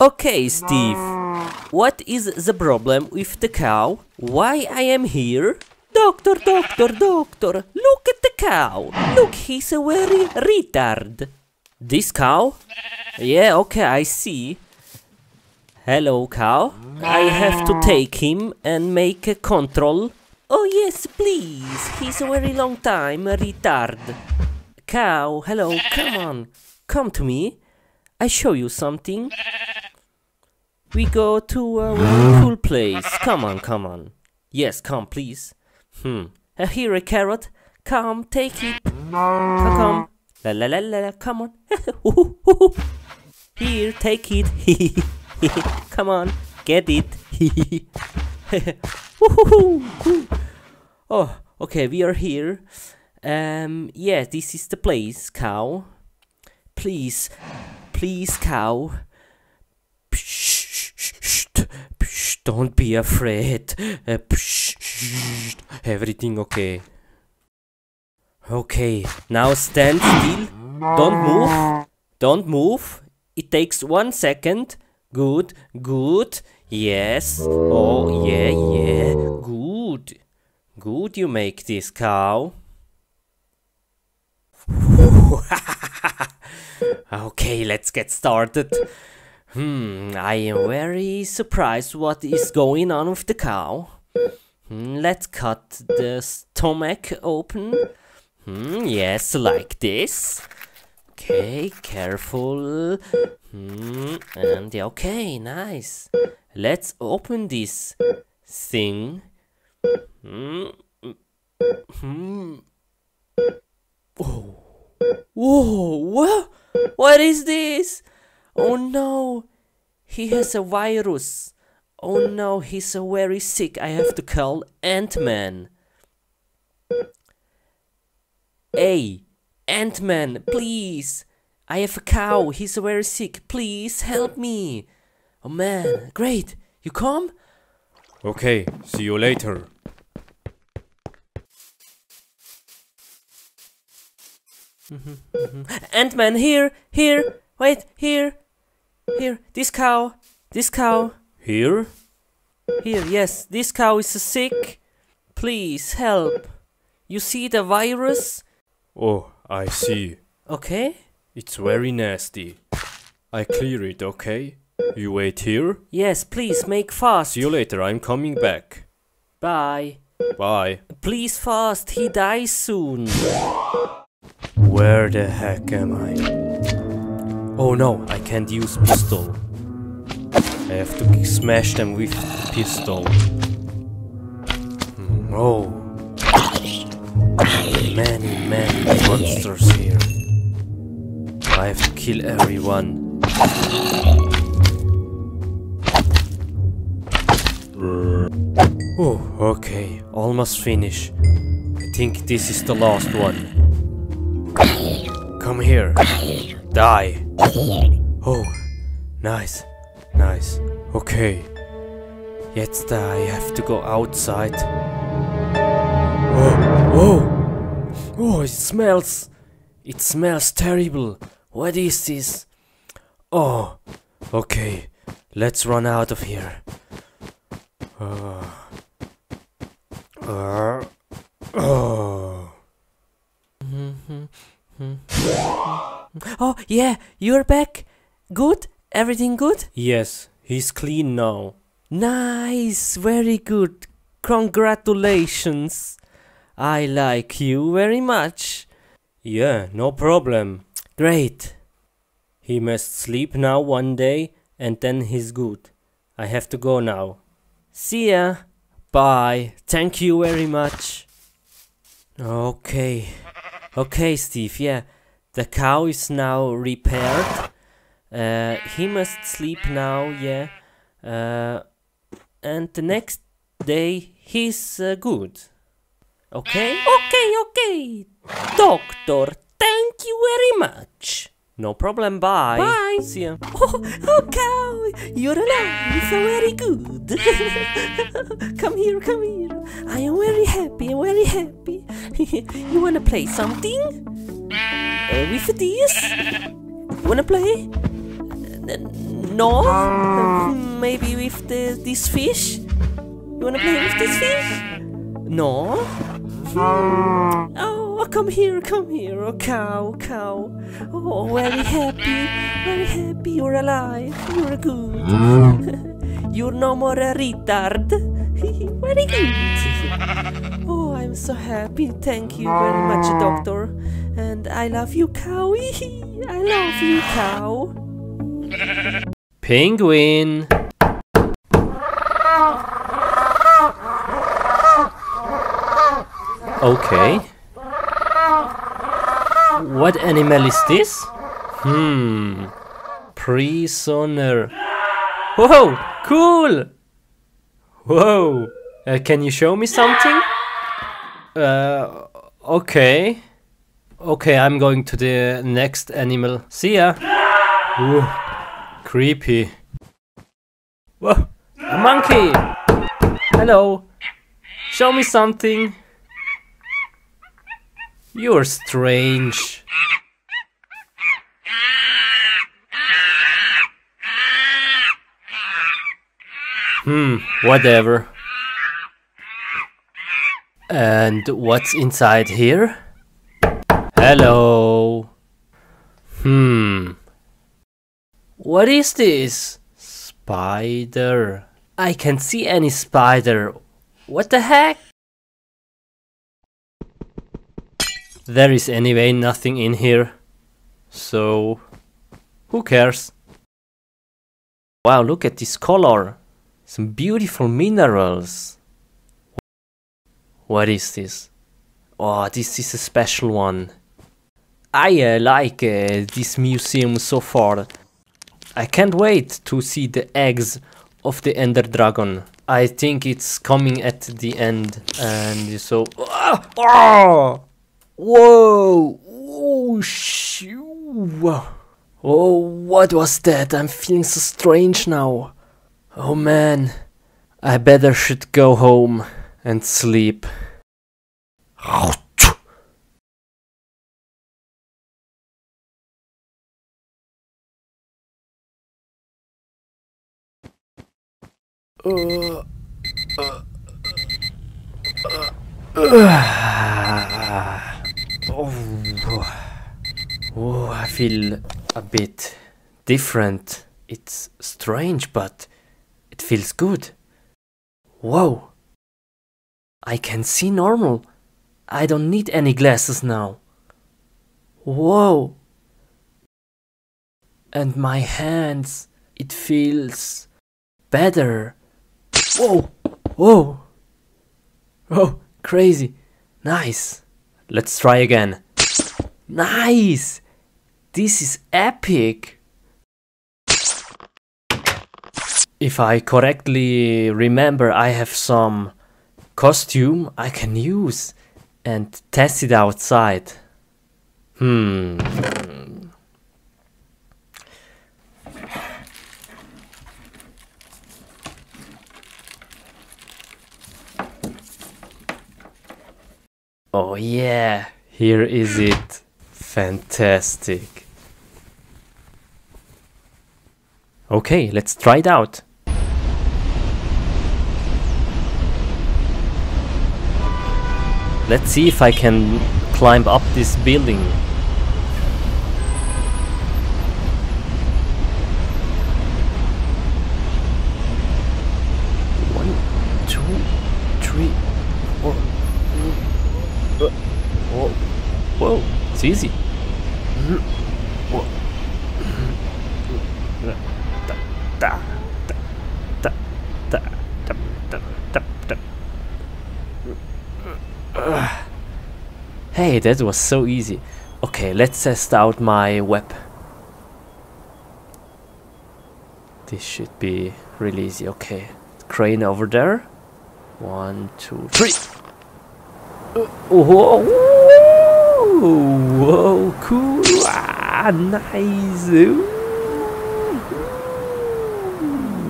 Okay, Steve. What is the problem with the cow? Why I am here? Doctor, doctor, doctor, look at the cow. Look, he's a very retard. This cow? Yeah, okay, I see. Hello, cow. I have to take him and make a control. Oh yes, please. He's a very long time retard. Cow, hello, come on. Come to me. I show you something. We go to a very cool place. Come on, come on. Yes, come, please. Hmm. Uh, here a carrot. Come, take it. Come, come. La la la la la. Come on. here, take it. come on, get it. oh, okay, we are here. Um, yeah, this is the place, cow. Please, please, cow. Don't be afraid. Uh, everything okay. Okay, now stand still. Don't move. Don't move. It takes one second. Good, good. Yes. Oh, yeah, yeah. Good. Good, you make this cow. okay, let's get started. Hmm, I am very surprised what is going on with the cow. Hmm, let's cut the stomach open. Hmm, yes, like this. Okay, careful. Hmm, and okay, nice. Let's open this thing. Hmm. Hmm. Oh. Whoa, what? What is this? Oh no, he has a virus. Oh no, he's so very sick. I have to call Ant-Man. Hey, Ant-Man, please. I have a cow. He's very sick. Please help me. Oh man, great. You come? Okay, see you later. Mm-hmm, mm-hmm. Ant-Man, here, here. Wait, here. Here, this cow. This cow. Here? Here, yes, this cow is sick. Please help. You see the virus? Oh, I see. Okay? It's very nasty. I clear it, okay? You wait here? Yes, please make fast. See you later, I'm coming back. Bye. Bye. Please fast, he dies soon. Where the heck am I? Oh no, I can't use pistol. I have to smash them with pistol. Hmm, Oh. Many, many monsters here. I have to kill everyone. Oh, okay. Almost finish. I think this is the last one. Come here. Die. Oh, nice. Nice. Okay. Jetzt I have to go outside. Oh, oh. Oh, it smells. It smells terrible. What is this? Oh, okay. Let's run out of here. Uh, uh, oh. Oh, yeah, you're back. Good? Everything good? Yes, he's clean now. Nice, very good. Congratulations. I like you very much. Yeah, no problem. Great. He must sleep now one day and then he's good. I have to go now. See ya. Bye. Thank you very much. Okay. Okay, Steve, yeah. The cow is now repaired. Uh, he must sleep now, yeah. Uh, and the next day he's uh, good. Okay? Okay, okay. Doctor, thank you very much. No problem. Bye. Bye. See ya. Oh, oh cow, you're alive, so very good. come here, come here. I am very happy, I'm very happy. you wanna play something? With this? Wanna play? No? Maybe with the, this fish? You wanna play with this fish? No? Oh, come here, come here, oh cow, cow. Oh, very happy, very happy you're alive, you're good. you're no more a retard. very good. Oh, I'm so happy, thank you very much, doctor. And I love you, cow. I love you, cow. Penguin! Okay. What animal is this? Hmm. Prisoner. Whoa! Cool! Whoa! Uh, can you show me something? Uh, okay. Okay, I'm going to the next animal. See ya! Ooh, creepy. Whoa! A monkey! Hello! Show me something! You're strange. Hmm, whatever. And what's inside here? Hello. Hmm. What is this? Spider. I can't see any spider. What the heck? There is anyway nothing in here. So, who cares? Wow, look at this color. Some beautiful minerals. What is this? Oh, this is a special one. I uh, like uh, this museum so far. I can't wait to see the eggs of the Ender Dragon. I think it's coming at the end, and so. Ah! Ah! Whoa! Oh, shoo! Oh, what was that? I'm feeling so strange now. Oh man, I better should go home and sleep. Oh, oh, I feel a bit different. It's strange, but it feels good. Whoa! I can see normal. I don't need any glasses now. Whoa! And my hands, it feels better. Whoa! Whoa! Oh, crazy. Nice. Let's try again. Nice! This is epic! If I correctly remember, I have some costume I can use and test it outside. Hmm. Oh yeah, here is it. Fantastic. Okay, let's try it out. Let's see if I can climb up this building. One, two, three, four. Uh, Whoa, whoa, easy. Hey, that was so easy. Okay, let's test out my web. This should be really easy. Okay, crane over there. One, two, three. Uh, whoa, whoa, cool. Ah, nice. Ooh.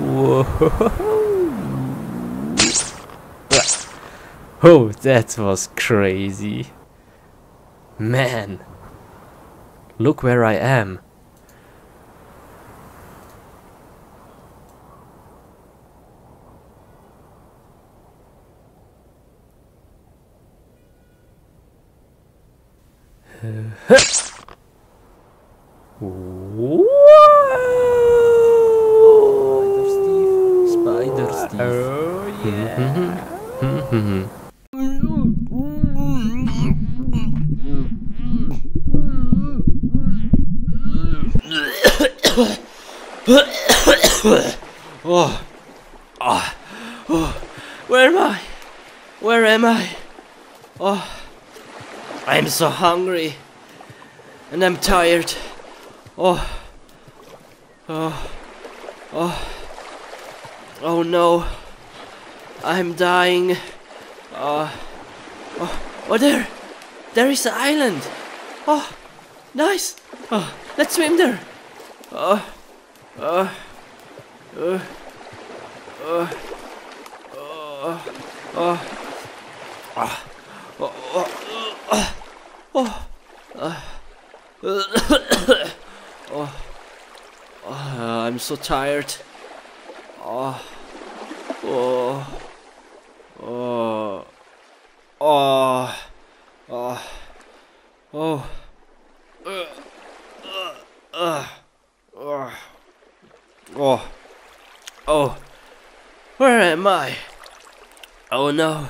Whoa. Oh, that was crazy. Man. Look where I am. Spider Steve. Oh yeah. Oh. Oh. Oh. Where am I? Where am I? Oh. I'm so hungry. And I'm tired. Oh. Oh. Oh. Oh no. I'm dying. Oh. Oh. Oh, there. There is the island. Oh. Nice. Oh. Let's swim there. Oh. Oh. Uh, uh, uh, uh, uh, uh, uh, oh, uh, oh, oh, oh, I'm so tired. Oh, oh, oh, oh, oh, oh, uh, uh, uh, uh, oh. Oh, where am I? Oh no,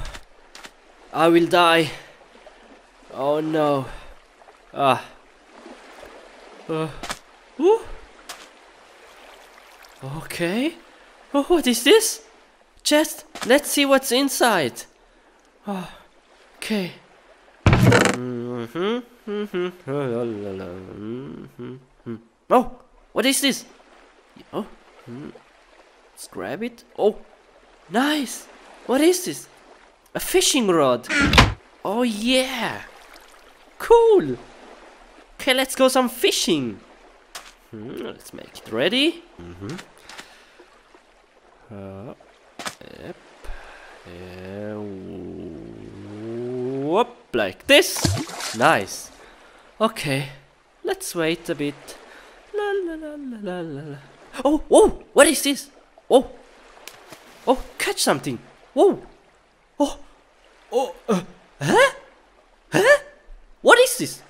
I will die. Oh no. Ah. Uh. Ooh. Okay. Oh, what is this? Chest? let's see what's inside. Oh, okay. Mhm, mhm, mhm, mhm. Oh, what is this? Oh. Let's grab it. Oh, nice. What is this? A fishing rod. Oh yeah. Cool. Okay, let's go some fishing. Hmm, let's make it ready. Mm-hmm. Uh, yep. Yeah, whoop, like this. Nice. Okay, let's wait a bit. La la la la la la. Oh, oh, what is this? Oh, oh, catch something. Whoa. Oh, oh, uh, huh? Huh? This?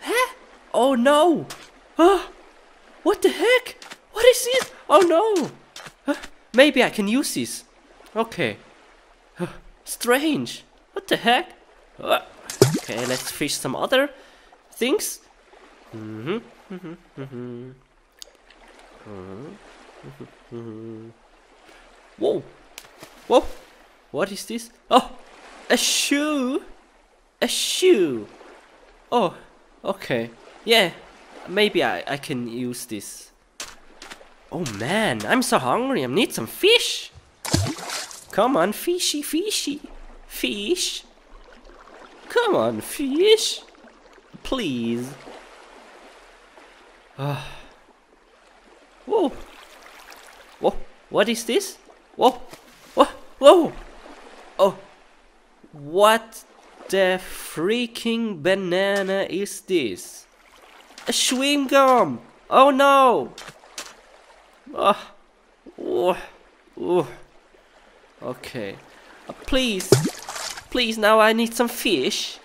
Huh? Oh no. What the heck? What is this? Oh no. Maybe I can use this. Okay. Strange. What the heck? Uh, Okay, let's fish some other things. Mm-hmm. Mm-hmm. Mm-hmm. Whoa! Whoa! What is this? Oh! A shoe! A shoe! Oh, okay. Yeah, maybe I, I can use this. Oh man, I'm so hungry. I need some fish. Come on, fishy, fishy. Fish. Come on, fish. Please. Ah. Whoa. Whoa. What is this? Whoa. Whoa. Whoa. Oh. What the freaking banana is this? A chewing gum. Oh no. Ah. Oh. Oh. Okay. Uh, please. Please, now I need some fish.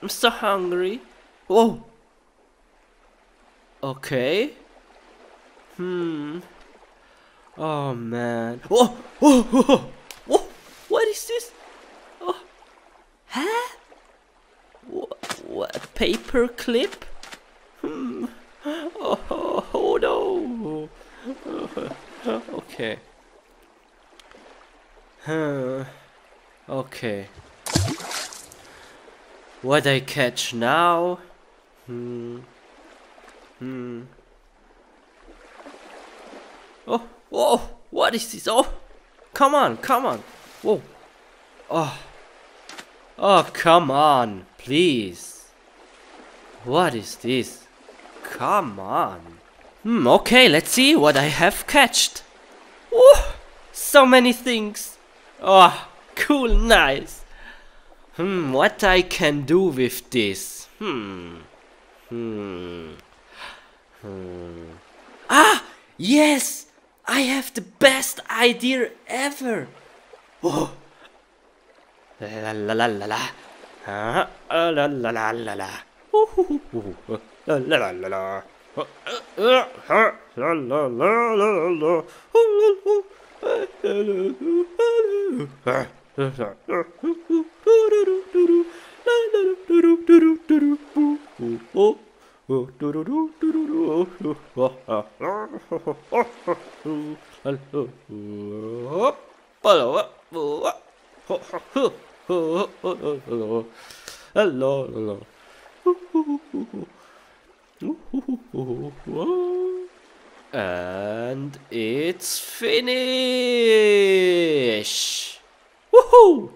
I'm so hungry. Whoa. Okay. Hmm. Oh man. Whoa! Whoa! Whoa! Whoa! What is this? Oh. Huh? What? paper clip? Hmm. Oh, oh, oh no. okay. Huh. Okay. What I catch now? Hmm. Hmm. Oh, whoa, what is this? Oh, come on, come on. Whoa. Oh. Oh, come on, please. What is this? Come on. Hmm, okay, let's see what I have catched. Oh, so many things. Oh, cool, nice. Hmm, what I can do with this? Hmm. Hmm. Hmm. Ah, yes! I have the best idea ever! Oh. La la la la la. Uh, uh, la la la la la. La la la la la. Hello. Oh, hello. Oh, oh, oh, oh. Oh, oh, oh, hello. Hello. And it's finish. Woohoo!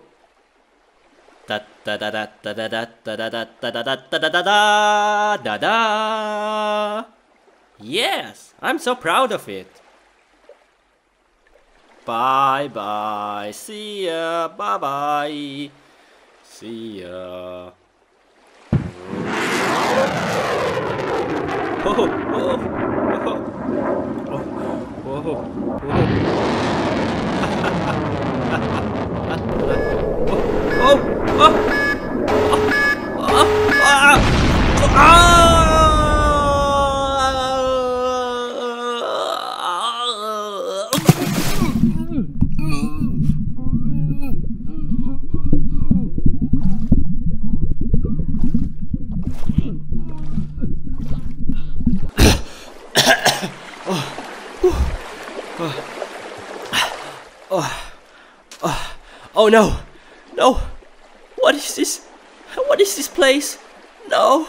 Da da da da da da da da da da da da da da da da da da. Yes, I'm so proud of it. Bye bye. See ya. Bye bye. See ya. Oh, oh, oh, oh, oh, oh, oh, Oh no! No! What is this? What is this place? No!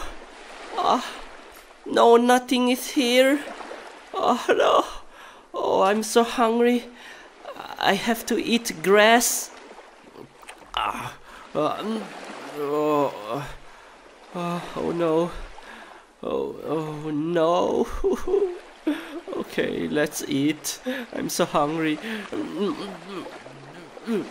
Ah, no, nothing is here. Oh no! Oh, I'm so hungry. I have to eat grass. Ah, uh, oh, oh, oh no! Oh, oh no! okay, let's eat. I'm so hungry. うん。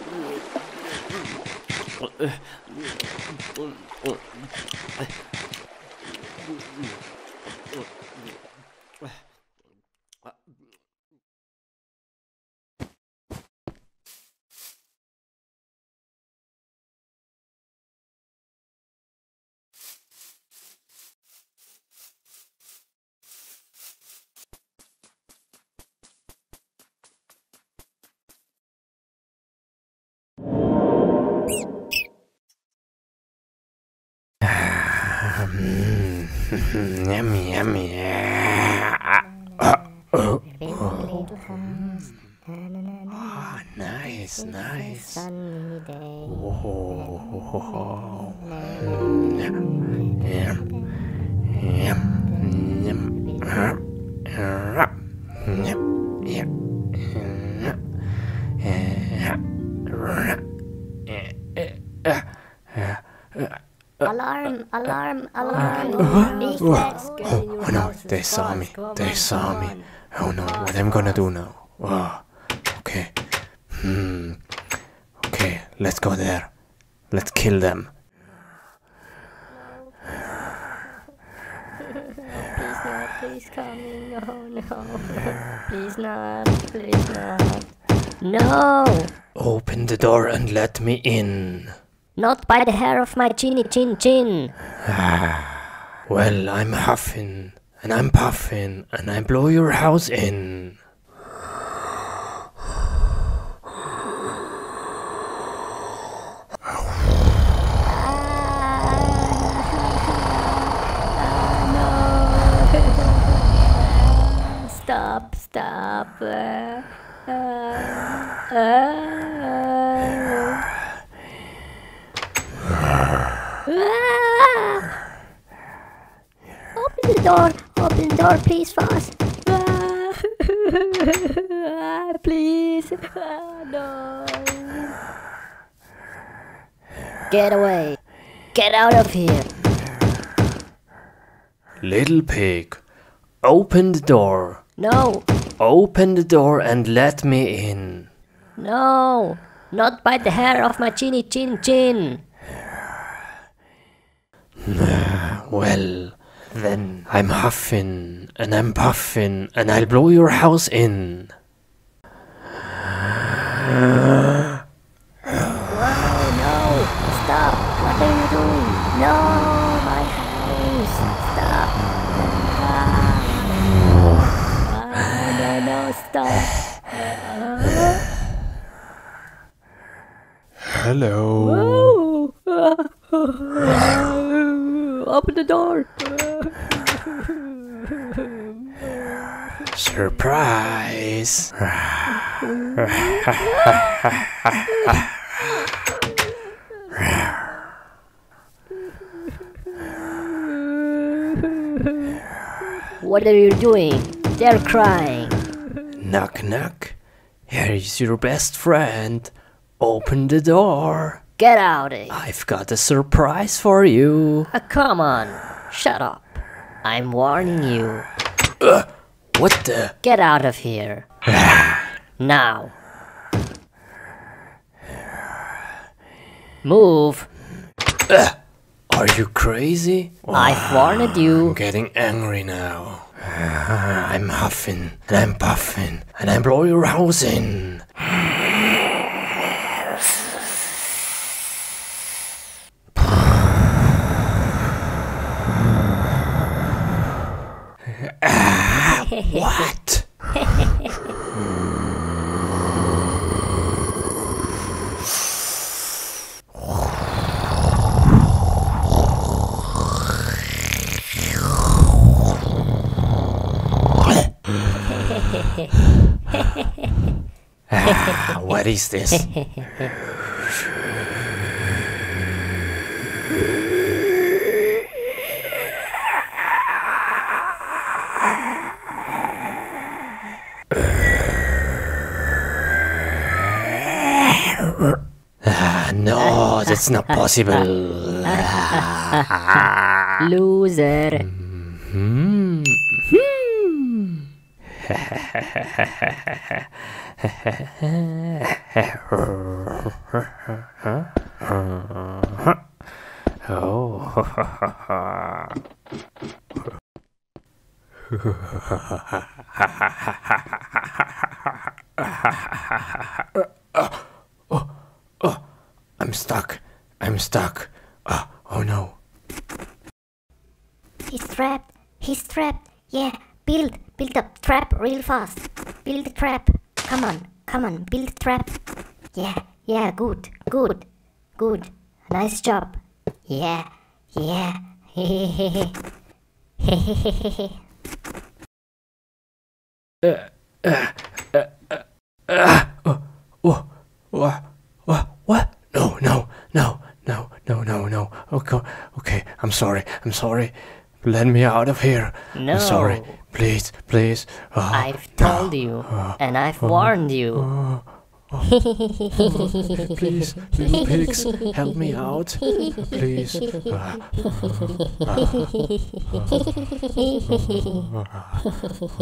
Yummy, yummy. Oh, ah, nice, nice. Oh. Alarm, alarm, alarm. Big let's go in your Oh no, they saw me. They saw me. Oh no, what am I gonna do now? Oh, okay. Hmm. Okay, let's go there. Let's kill them. Please not, please coming. No, no. Please not, please not. No! Open the door and let me in. Not by the hair of my chinny chin chin. Well, I'm huffing, and I'm puffing, and I blow your house in. Stop, stop. Uh, uh, uh. Ah! Open the door, open the door, please, fast. Ah, please. Ah, no. Get away. Get out of here. Little pig, open the door. No, Open the door and let me in. no. Not by the hair of my chinny chin chin. Well, then I'm huffing, and I'm puffing, and I'll blow your house in. Oh no! Stop! What are you doing? No, my house. Stop. Ah, no, no, stop. Hello. Open the door. Surprise. What are you doing? They're crying. Knock, knock. Here is your best friend. Open the door. Get out of here. I've got a surprise for you. Ah, come on. Shut up. I'm warning you. What the? Get out of here. now. Move. Are you crazy? I've warned you. I'm getting angry now. I'm huffing and I'm puffing and I'm blow your house in. what? Ah, what is this? Ah, no, that's not possible. Loser. Hmm. I'm stuck. I'm stuck. Ah, oh no. He's trapped. He's trapped. Yeah, build, build a trap real fast. Build a trap. Come on, come on, build a trap. Yeah, yeah, good, good, good. Nice job. Yeah, yeah. Hehehehe. Hehehehe. What? What? What? What? No, no, no, no, no, no, no. Okay, okay. I'm sorry. I'm sorry. Let me out of here. No. I'm sorry. Please, please. Ah, I've told you. And I've warned you. please, little pigs, help me out. Please. Ah, ah.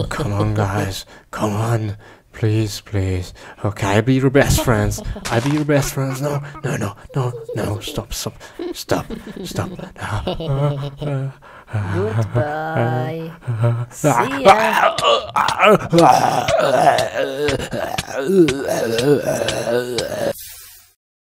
Come on, guys. Come on. Please, please. Okay, I'll be your best friends. I'll be your best friends. No, no, no, no, no. Stop, stop, stop, stop. Goodbye. See ya.